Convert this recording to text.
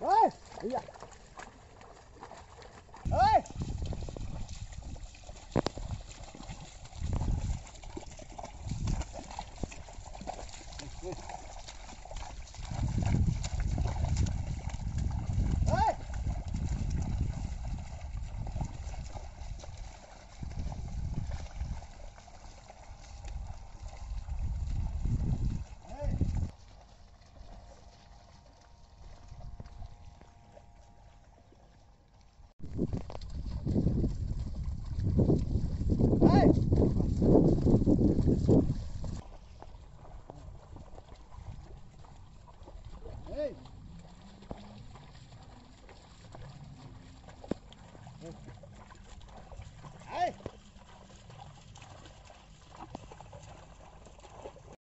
哎哎呀。そう。